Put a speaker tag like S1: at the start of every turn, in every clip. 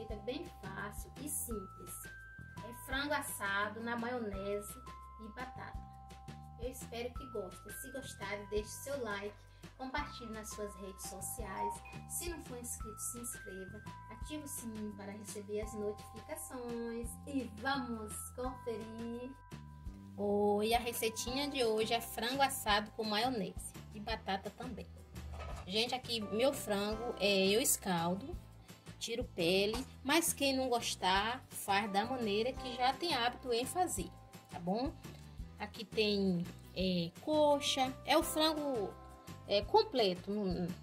S1: receita bem fácil e simples. É frango assado na maionese e batata. Eu espero que gostem. Se gostarem, deixe seu like, compartilhe nas suas redes sociais. Se não for inscrito, se inscreva, ative o sininho para receber as notificações e vamos conferir. Oi, a receitinha de hoje é frango assado com maionese e batata também. Gente, aqui meu frango é eu escaldo, tiro pele, mas quem não gostar faz da maneira que já tem hábito em fazer, tá bom? Aqui tem é, coxa, é o frango é, completo,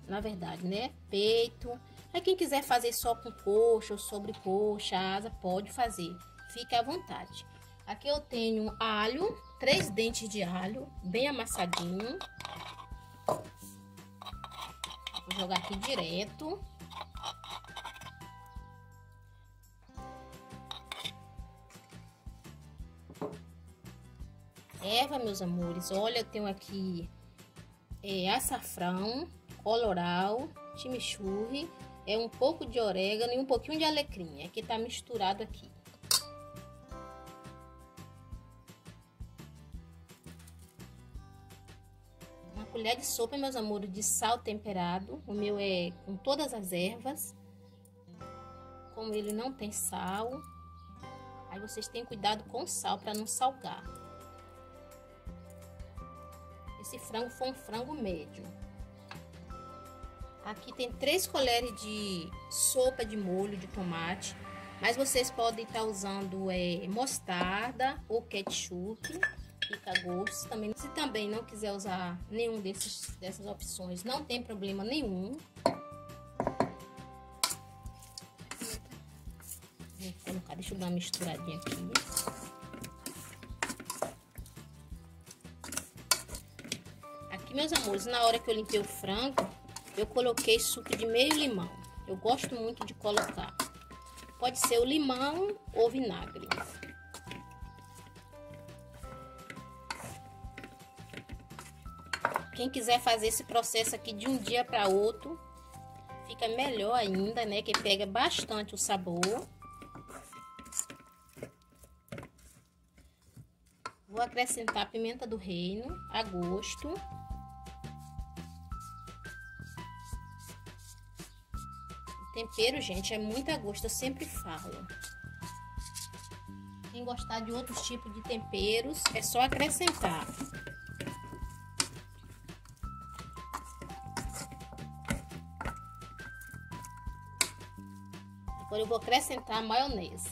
S1: na verdade, né? Peito. Aí quem quiser fazer só com coxa ou sobre coxa, asa, pode fazer. Fique à vontade. Aqui eu tenho alho, três dentes de alho, bem amassadinho. Vou jogar aqui direto. Erva, meus amores. Olha, eu tenho aqui é, açafrão, coloral, chimichurri, é um pouco de orégano e um pouquinho de alecrim. Aqui tá misturado aqui. Uma colher de sopa, meus amores, de sal temperado. O meu é com todas as ervas. Como ele não tem sal, aí vocês têm cuidado com o sal para não salgar. Esse frango foi um frango médio. Aqui tem três colheres de sopa de molho de tomate. Mas vocês podem estar usando é, mostarda ou ketchup. Fica a gosto. Também, se também não quiser usar nenhum desses, dessas opções, não tem problema nenhum. Vou colocar, deixa eu dar uma misturadinha aqui. Meus amores, na hora que eu limpei o frango, eu coloquei suco de meio limão. Eu gosto muito de colocar. Pode ser o limão ou vinagre. Quem quiser fazer esse processo aqui de um dia para outro, fica melhor ainda, né? Que pega bastante o sabor. Vou acrescentar pimenta do reino a gosto. Tempero, gente, é muito a gosto, eu sempre falo. Quem gostar de outros tipos de temperos, é só acrescentar. Agora eu vou acrescentar a maionese.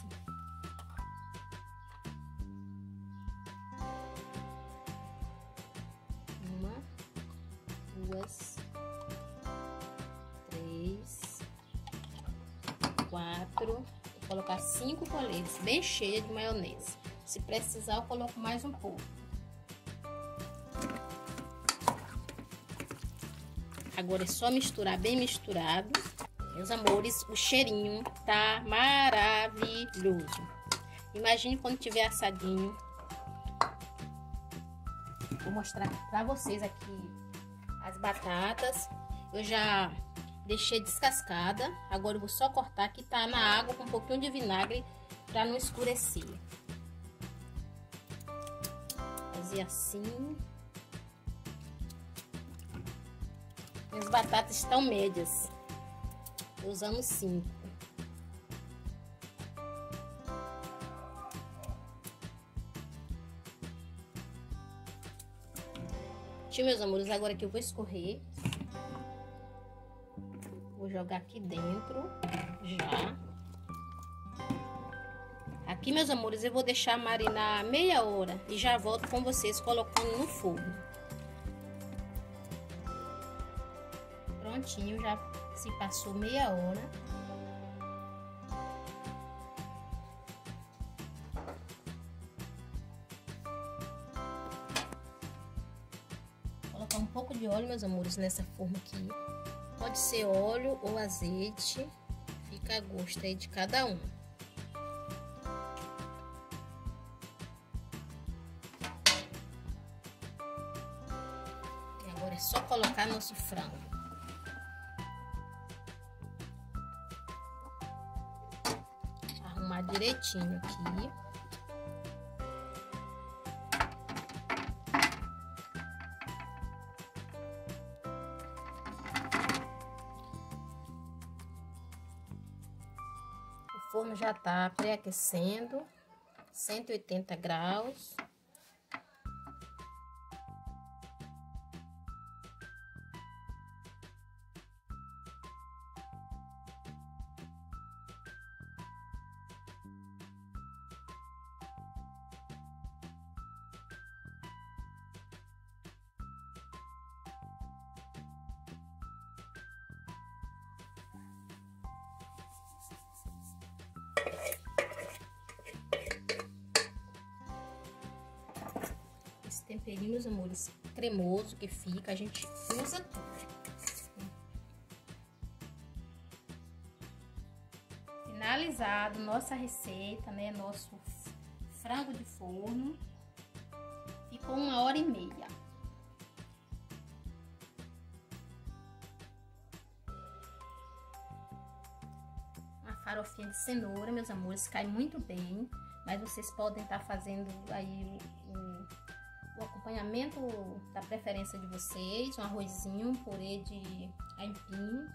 S1: Cinco colheres, bem cheia de maionese. Se precisar, eu coloco mais um pouco. Agora é só misturar bem misturado. Meus amores, o cheirinho tá maravilhoso. Imagine quando tiver assadinho. Vou mostrar pra vocês aqui as batatas. Eu já Deixei descascada. Agora eu vou só cortar que tá na água com um pouquinho de vinagre para não escurecer. Fazer assim. As batatas estão médias. Tô usando cinco. Meus amores, agora que eu vou escorrer jogar aqui dentro, já. Aqui, meus amores, eu vou deixar marinar meia hora e já volto com vocês colocando no fogo. Prontinho, já se passou meia hora. Vou colocar um pouco de óleo, meus amores, nessa forma aqui. Pode ser óleo ou azeite, fica a gosto aí de cada um. E agora é só colocar nosso frango. direitinho aqui. Forno já tá pré-aquecendo, 180 graus. Esse temperinho, meus amores, cremoso que fica, a gente usa Finalizado nossa receita, né? Nosso frango de forno. Ficou uma hora e meia. Farofinha de cenoura, meus amores, cai muito bem. Mas vocês podem estar tá fazendo aí o, acompanhamento da preferência de vocês. Um arrozinho, um purê de aipim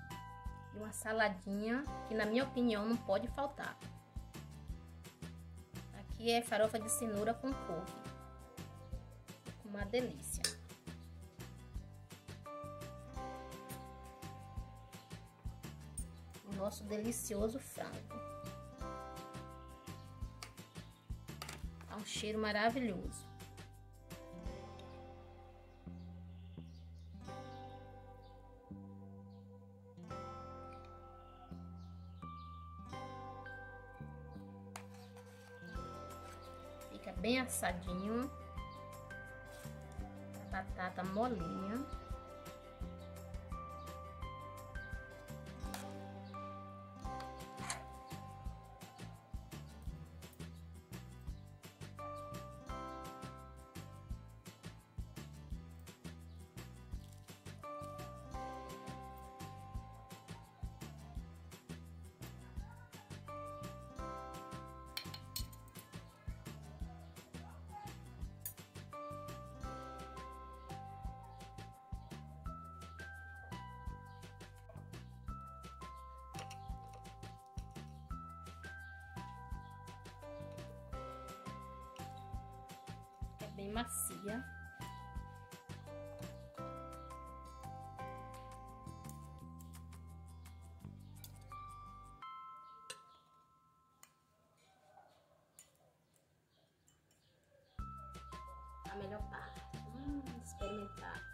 S1: e uma saladinha, que na minha opinião não pode faltar. Aqui é farofa de cenoura com couve. Uma delícia. Nosso delicioso frango. Tá um cheiro maravilhoso. Fica bem assadinho. Batata molinha. Macia. A melhor parte. Hum, experimentar.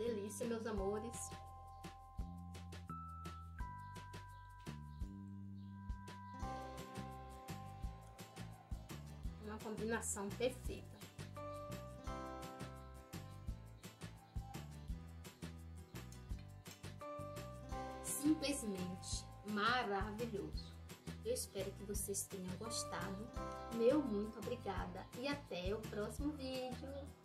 S1: Delícia, meus amores. Uma combinação perfeita. Simplesmente maravilhoso. Eu espero que vocês tenham gostado. Meu muito obrigada e até o próximo vídeo.